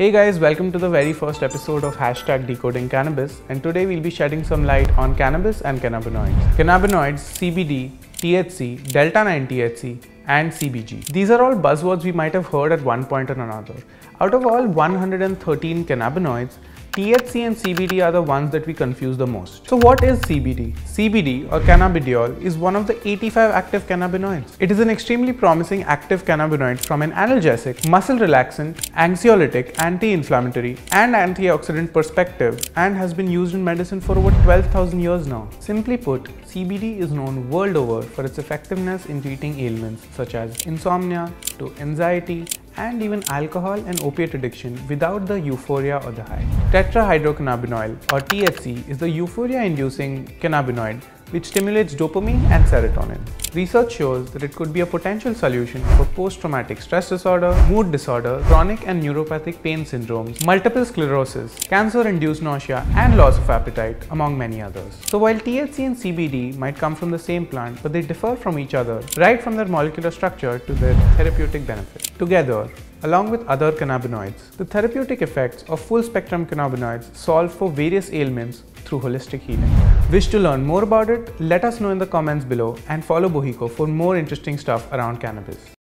Hey guys, welcome to the very first episode of Hashtag Decoding Cannabis and today we'll be shedding some light on cannabis and cannabinoids. Cannabinoids, CBD, THC, Delta-9 THC and CBG. These are all buzzwords we might have heard at one point or another. Out of all 113 cannabinoids, THC and CBD are the ones that we confuse the most. So what is CBD? CBD or cannabidiol is one of the 85 active cannabinoids. It is an extremely promising active cannabinoid from an analgesic, muscle relaxant, anxiolytic, anti-inflammatory and antioxidant perspective and has been used in medicine for over 12,000 years now. Simply put, CBD is known world over for its effectiveness in treating ailments such as insomnia to anxiety and even alcohol and opiate addiction without the euphoria or the high. Tetrahydrocannabinol or THC is the euphoria-inducing cannabinoid which stimulates dopamine and serotonin. Research shows that it could be a potential solution for post-traumatic stress disorder, mood disorder, chronic and neuropathic pain syndromes, multiple sclerosis, cancer-induced nausea and loss of appetite, among many others. So while THC and CBD might come from the same plant, but they differ from each other right from their molecular structure to their therapeutic benefit. Together, Along with other cannabinoids, the therapeutic effects of full spectrum cannabinoids solve for various ailments through holistic healing. Wish to learn more about it? Let us know in the comments below and follow BOHECO for more interesting stuff around cannabis.